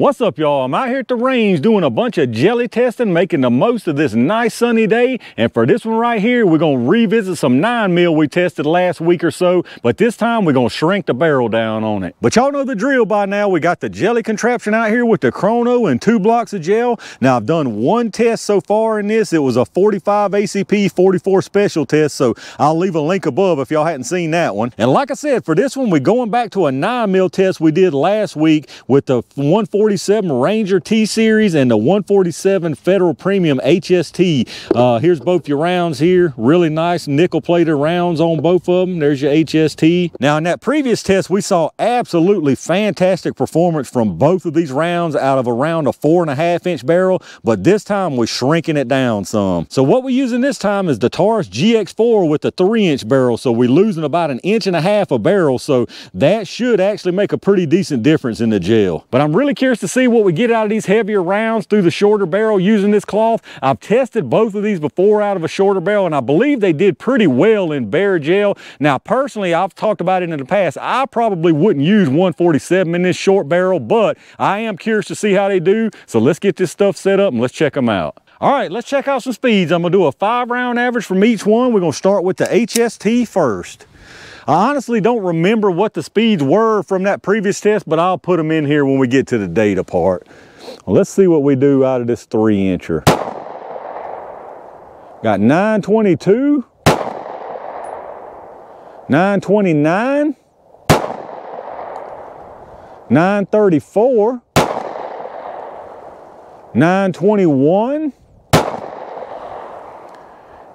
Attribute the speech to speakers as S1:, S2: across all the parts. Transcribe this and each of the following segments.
S1: What's up y'all? I'm out here at the range doing a bunch of jelly testing, making the most of this nice sunny day. And for this one right here, we're gonna revisit some nine mil we tested last week or so, but this time we're gonna shrink the barrel down on it. But y'all know the drill by now. We got the jelly contraption out here with the chrono and two blocks of gel. Now I've done one test so far in this. It was a 45 ACP 44 special test. So I'll leave a link above if y'all hadn't seen that one. And like I said, for this one, we're going back to a nine mil test we did last week with the 140 147 Ranger T-Series and the 147 Federal Premium HST. Uh, here's both your rounds here. Really nice nickel plated rounds on both of them. There's your HST. Now in that previous test, we saw absolutely fantastic performance from both of these rounds out of around a four and a half inch barrel, but this time we're shrinking it down some. So what we're using this time is the Taurus GX4 with the three inch barrel. So we're losing about an inch and a half a barrel. So that should actually make a pretty decent difference in the gel. But I'm really curious to see what we get out of these heavier rounds through the shorter barrel using this cloth. I've tested both of these before out of a shorter barrel and I believe they did pretty well in bare gel. Now personally, I've talked about it in the past, I probably wouldn't use 147 in this short barrel, but I am curious to see how they do. So let's get this stuff set up and let's check them out. All right, let's check out some speeds. I'm gonna do a five round average from each one. We're gonna start with the HST first. I honestly don't remember what the speeds were from that previous test, but I'll put them in here when we get to the data part. Well, let's see what we do out of this three incher. Got 922, 929, 934, 921,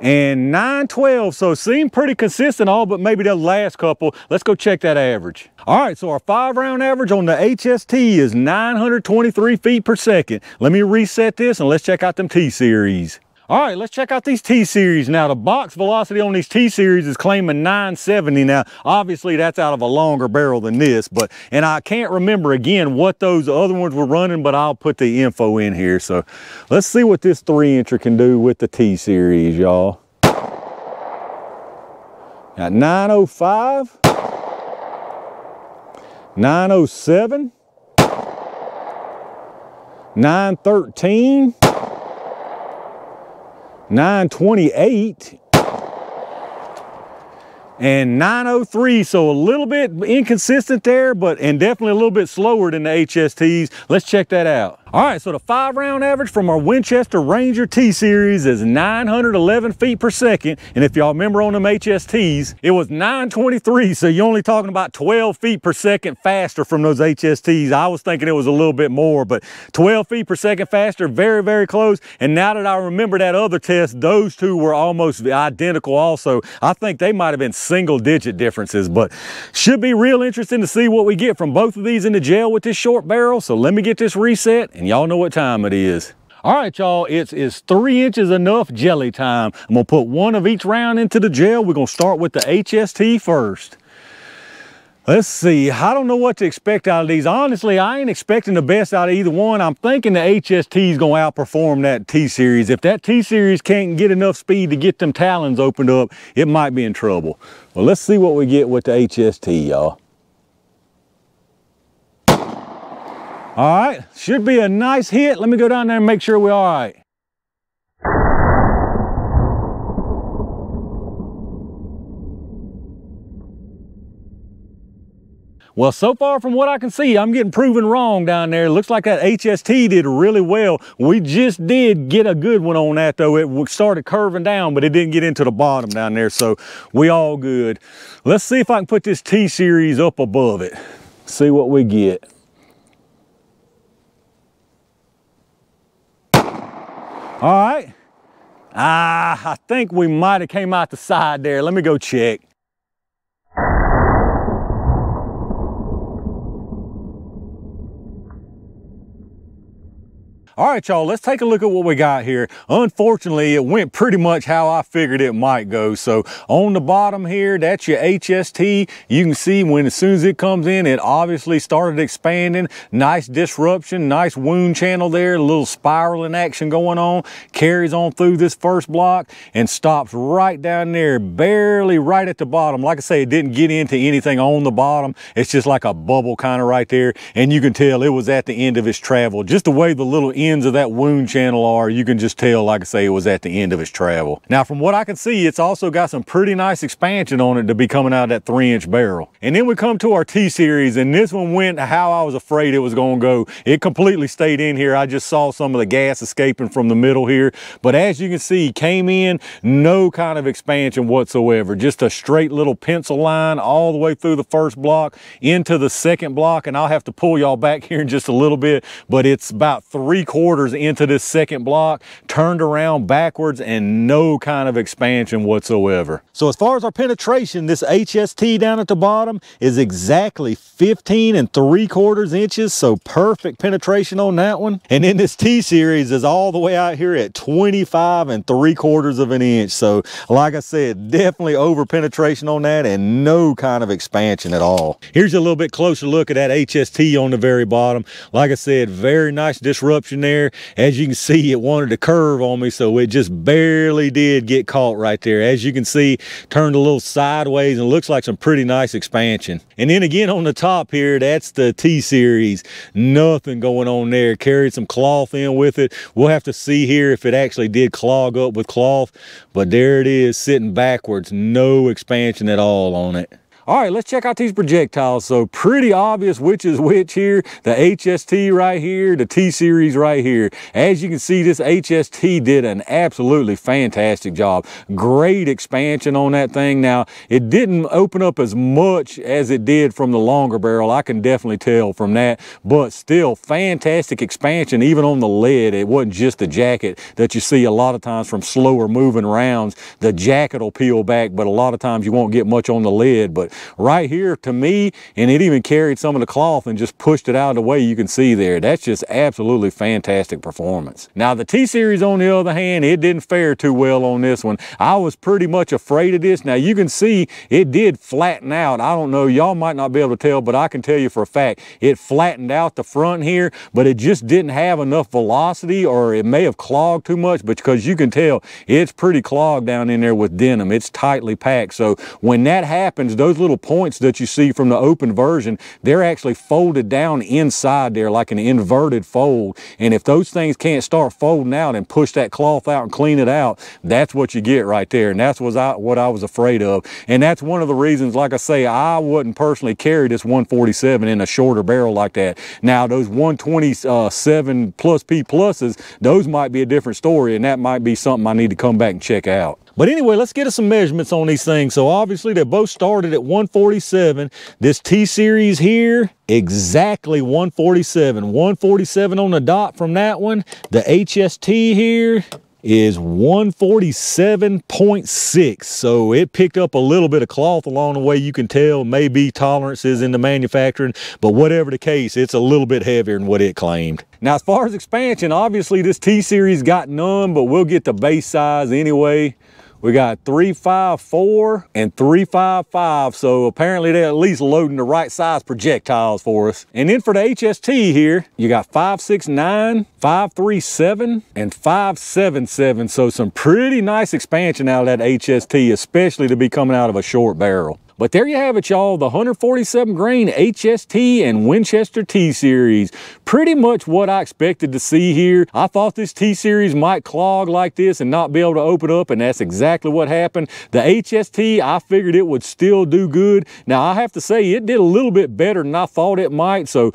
S1: and 912 so seem pretty consistent all but maybe the last couple. Let's go check that average. All right so our five round average on the hst is 923 feet per second. Let me reset this and let's check out them t series all right, let's check out these T-Series. Now, the box velocity on these T-Series is claiming 970. Now, obviously, that's out of a longer barrel than this, but, and I can't remember again what those other ones were running, but I'll put the info in here. So let's see what this three incher can do with the T-Series, y'all. Got 905, 907, 913, 928 and 903 so a little bit inconsistent there but and definitely a little bit slower than the hsts let's check that out all right, so the five round average from our Winchester Ranger T-Series is 911 feet per second. And if y'all remember on them HSTs, it was 923. So you're only talking about 12 feet per second faster from those HSTs. I was thinking it was a little bit more, but 12 feet per second faster, very, very close. And now that I remember that other test, those two were almost identical also. I think they might have been single digit differences, but should be real interesting to see what we get from both of these in the gel with this short barrel. So let me get this reset and y'all know what time it is. All right, y'all, it's, it's three inches enough jelly time. I'm gonna put one of each round into the gel. We're gonna start with the HST first. Let's see, I don't know what to expect out of these. Honestly, I ain't expecting the best out of either one. I'm thinking the HST is gonna outperform that T-Series. If that T-Series can't get enough speed to get them talons opened up, it might be in trouble. Well, let's see what we get with the HST, y'all. All right, should be a nice hit. Let me go down there and make sure we're all right. Well, so far from what I can see, I'm getting proven wrong down there. Looks like that HST did really well. We just did get a good one on that though. It started curving down, but it didn't get into the bottom down there. So we all good. Let's see if I can put this T-Series up above it. See what we get. All right. Ah, I think we might have came out the side there. Let me go check. All right, y'all, let's take a look at what we got here. Unfortunately, it went pretty much how I figured it might go. So on the bottom here, that's your HST. You can see when as soon as it comes in, it obviously started expanding. Nice disruption, nice wound channel there, a little spiraling action going on. Carries on through this first block and stops right down there, barely right at the bottom. Like I say, it didn't get into anything on the bottom. It's just like a bubble kind of right there. And you can tell it was at the end of its travel. Just the way the little ends of that wound channel are, you can just tell, like I say, it was at the end of its travel. Now, from what I can see, it's also got some pretty nice expansion on it to be coming out of that three inch barrel. And then we come to our T-Series, and this one went how I was afraid it was gonna go. It completely stayed in here. I just saw some of the gas escaping from the middle here. But as you can see, came in, no kind of expansion whatsoever. Just a straight little pencil line all the way through the first block into the second block. And I'll have to pull y'all back here in just a little bit, but it's about three quarters into this second block, turned around backwards and no kind of expansion whatsoever. So as far as our penetration, this HST down at the bottom is exactly 15 and three quarters inches. So perfect penetration on that one. And then this T-Series is all the way out here at 25 and three quarters of an inch. So like I said, definitely over penetration on that and no kind of expansion at all. Here's a little bit closer look at that HST on the very bottom. Like I said, very nice disruption there. As you can see, it wanted to curve on me, so it just barely did get caught right there. As you can see, turned a little sideways and looks like some pretty nice expansion. And then again on the top here, that's the T-Series. Nothing going on there. Carried some cloth in with it. We'll have to see here if it actually did clog up with cloth, but there it is sitting backwards. No expansion at all on it. All right, let's check out these projectiles. So pretty obvious which is which here. The HST right here, the T-Series right here. As you can see, this HST did an absolutely fantastic job. Great expansion on that thing. Now, it didn't open up as much as it did from the longer barrel. I can definitely tell from that, but still fantastic expansion even on the lead. It wasn't just the jacket that you see a lot of times from slower moving rounds. The jacket will peel back, but a lot of times you won't get much on the lid. But right here to me, and it even carried some of the cloth and just pushed it out of the way you can see there. That's just absolutely fantastic performance. Now the T-Series on the other hand, it didn't fare too well on this one. I was pretty much afraid of this. Now you can see it did flatten out. I don't know, y'all might not be able to tell, but I can tell you for a fact, it flattened out the front here, but it just didn't have enough velocity or it may have clogged too much, but because you can tell it's pretty clogged down in there with denim. It's tightly packed. So when that happens, those little points that you see from the open version, they're actually folded down inside there like an inverted fold. And if those things can't start folding out and push that cloth out and clean it out, that's what you get right there. And that's what I, what I was afraid of. And that's one of the reasons, like I say, I wouldn't personally carry this 147 in a shorter barrel like that. Now, those 127 plus P pluses, those might be a different story. And that might be something I need to come back and check out. But anyway, let's get us some measurements on these things. So obviously they both started at 147. This T-Series here, exactly 147. 147 on the dot from that one. The HST here, is 147.6. So it picked up a little bit of cloth along the way. You can tell maybe tolerances in the manufacturing, but whatever the case, it's a little bit heavier than what it claimed. Now, as far as expansion, obviously this T-Series got none, but we'll get the base size anyway. We got 354 and 355. So apparently they're at least loading the right size projectiles for us. And then for the HST here, you got 569, 537, and 577. So some pretty nice expansion out of that HST, especially to be coming out of a short barrel. But there you have it, y'all, the 147 grain HST and Winchester T-Series. Pretty much what I expected to see here. I thought this T-Series might clog like this and not be able to open up, and that's exactly what happened. The HST, I figured it would still do good. Now, I have to say, it did a little bit better than I thought it might. So,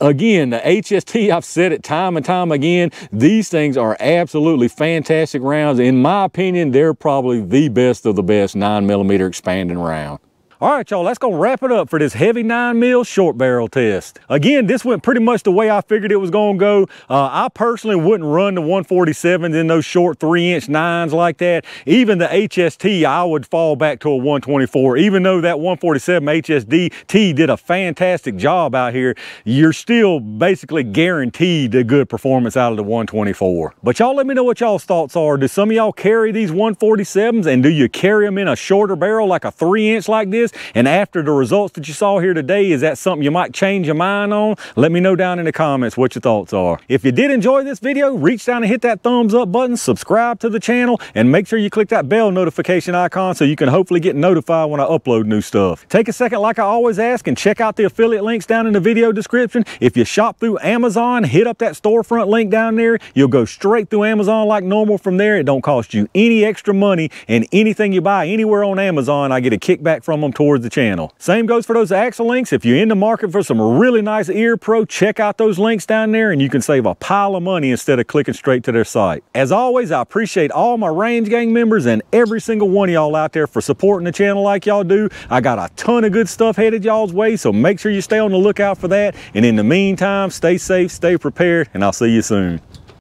S1: again, the HST, I've said it time and time again, these things are absolutely fantastic rounds. In my opinion, they're probably the best of the best 9 millimeter expanding round. All right, y'all, that's gonna wrap it up for this heavy nine mil short barrel test. Again, this went pretty much the way I figured it was gonna go. Uh, I personally wouldn't run the 147s in those short three inch nines like that. Even the HST, I would fall back to a 124. Even though that 147 HSD T did a fantastic job out here, you're still basically guaranteed a good performance out of the 124. But y'all let me know what y'all's thoughts are. Do some of y'all carry these 147s and do you carry them in a shorter barrel like a three inch like this? And after the results that you saw here today, is that something you might change your mind on? Let me know down in the comments what your thoughts are. If you did enjoy this video, reach down and hit that thumbs up button, subscribe to the channel, and make sure you click that bell notification icon so you can hopefully get notified when I upload new stuff. Take a second like I always ask and check out the affiliate links down in the video description. If you shop through Amazon, hit up that storefront link down there. You'll go straight through Amazon like normal from there. It don't cost you any extra money and anything you buy anywhere on Amazon, I get a kickback from them towards the channel. Same goes for those Axil links. If you're in the market for some really nice ear pro, check out those links down there and you can save a pile of money instead of clicking straight to their site. As always, I appreciate all my Range Gang members and every single one of y'all out there for supporting the channel like y'all do. I got a ton of good stuff headed y'all's way, so make sure you stay on the lookout for that. And in the meantime, stay safe, stay prepared, and I'll see you soon.